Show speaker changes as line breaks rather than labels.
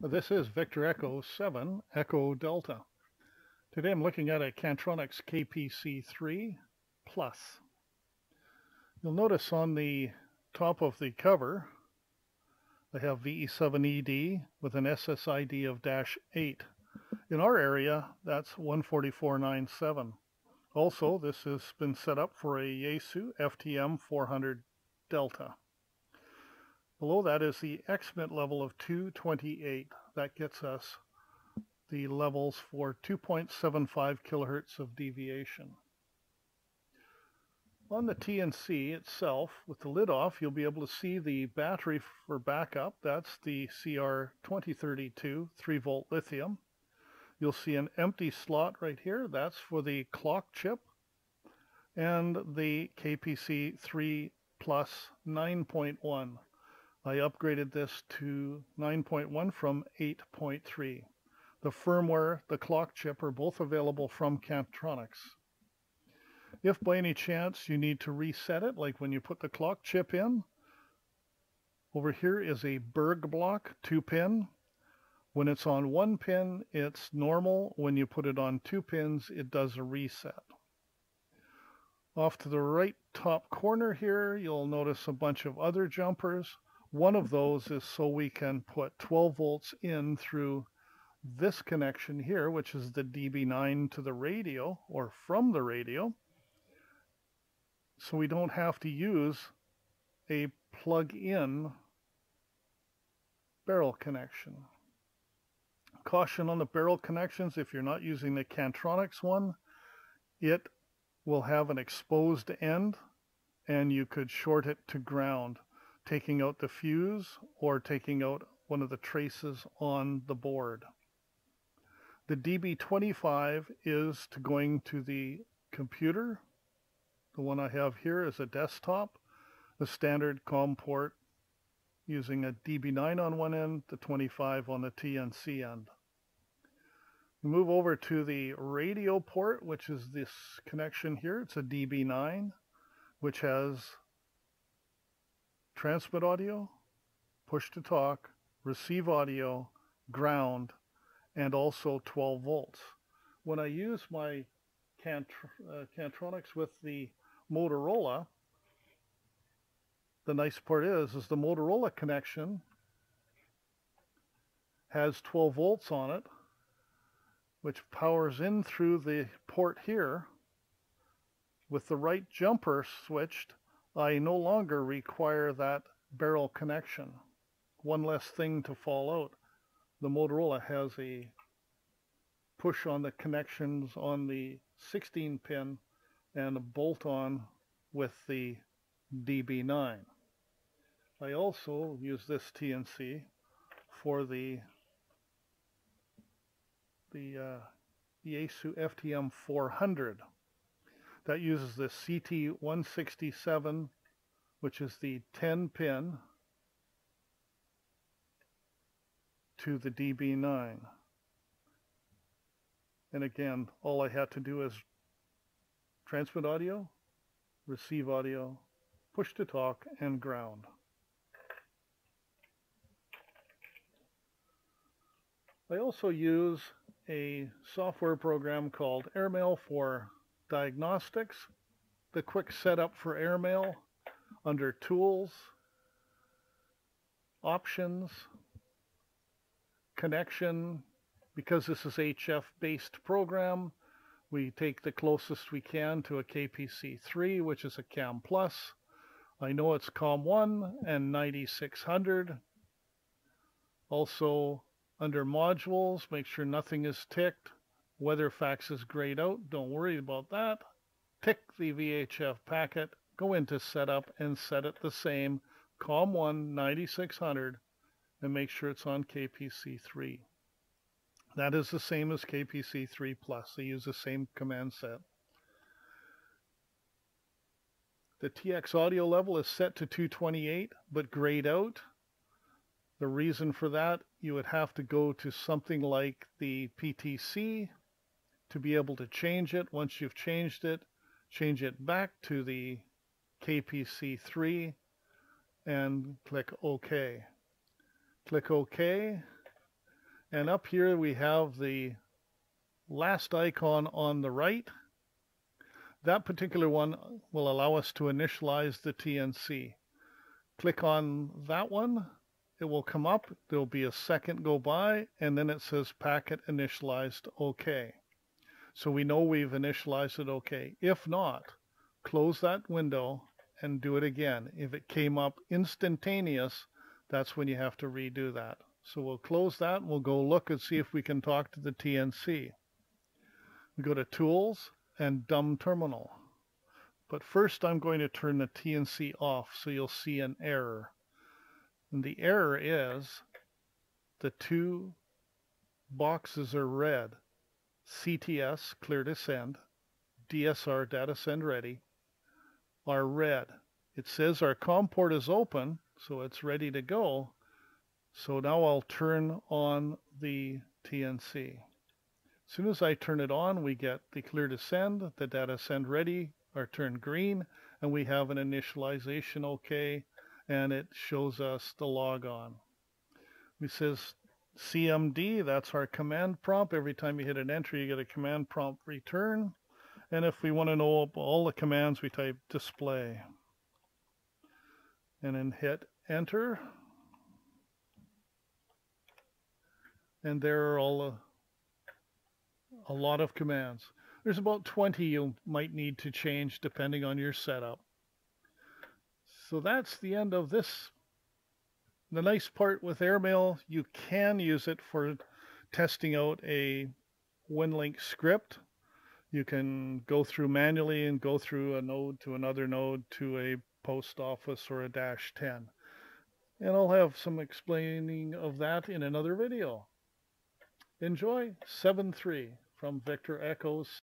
This is Victor Echo 7 Echo Delta. Today I'm looking at a Kantronics KPC3 Plus. You'll notice on the top of the cover they have VE7ED with an SSID of dash 8. In our area that's 14497. Also this has been set up for a Yaesu FTM 400 Delta. Below that is the XMIT level of 228. That gets us the levels for 2.75 kilohertz of deviation. On the TNC itself, with the lid off, you'll be able to see the battery for backup. That's the CR2032 3 volt lithium. You'll see an empty slot right here. That's for the clock chip and the KPC 3 plus 9.1. I upgraded this to 9.1 from 8.3. The firmware, the clock chip are both available from Kantronics. If by any chance you need to reset it, like when you put the clock chip in, over here is a Berg block 2 pin. When it's on one pin, it's normal. When you put it on two pins, it does a reset. Off to the right top corner here, you'll notice a bunch of other jumpers. One of those is so we can put 12 volts in through this connection here, which is the DB9 to the radio or from the radio. So we don't have to use a plug-in barrel connection. Caution on the barrel connections, if you're not using the Kantronics one, it will have an exposed end and you could short it to ground taking out the fuse or taking out one of the traces on the board. The DB25 is to going to the computer. The one I have here is a desktop, the standard COM port using a DB9 on one end, the 25 on the TNC end. We move over to the radio port, which is this connection here. It's a DB9, which has transmit audio, push to talk, receive audio, ground, and also 12 volts. When I use my Cant uh, Kantronics with the Motorola, the nice part is, is the Motorola connection has 12 volts on it, which powers in through the port here. With the right jumper switched, I no longer require that barrel connection. One less thing to fall out. The Motorola has a push on the connections on the 16 pin and a bolt on with the DB9. I also use this TNC for the the uh, Yaesu FTM 400 that uses the CT167, which is the 10 pin to the DB9. And again, all I had to do is transmit audio, receive audio, push to talk, and ground. I also use a software program called Airmail for diagnostics, the quick setup for airmail under tools, options, connection. Because this is HF based program, we take the closest we can to a KPC3, which is a KAM Plus. I know it's COM1 and 9600. Also, under modules, make sure nothing is ticked. WeatherFax is grayed out. Don't worry about that. Pick the VHF packet, go into setup and set it the same COM1 9600 and make sure it's on KPC3. That is the same as KPC3 Plus. They use the same command set. The TX audio level is set to 228 but grayed out. The reason for that, you would have to go to something like the PTC to be able to change it. Once you've changed it, change it back to the KPC3 and click OK. Click OK And up here we have the last icon on the right. That particular one will allow us to initialize the TNC. Click on that one. It will come up. There'll be a second go by, and then it says packet initialized OK. So we know we've initialized it OK. If not, close that window and do it again. If it came up instantaneous, that's when you have to redo that. So we'll close that and we'll go look and see if we can talk to the TNC. We go to Tools and Dumb Terminal. But first I'm going to turn the TNC off so you'll see an error. And the error is the two boxes are red. CTS, clear to send, DSR, data send ready, are red. It says our COM port is open, so it's ready to go. So now I'll turn on the TNC. As soon as I turn it on, we get the clear to send, the data send ready are turned green, and we have an initialization okay, and it shows us the log on. It says CMD, that's our command prompt. Every time you hit an enter, you get a command prompt return. And if we want to know all the commands, we type display. And then hit enter. And there are all a, a lot of commands. There's about 20 you might need to change depending on your setup. So that's the end of this. The nice part with Airmail, you can use it for testing out a WinLink script. You can go through manually and go through a node to another node to a post office or a dash 10. And I'll have some explaining of that in another video. Enjoy 7.3 from Victor Echoes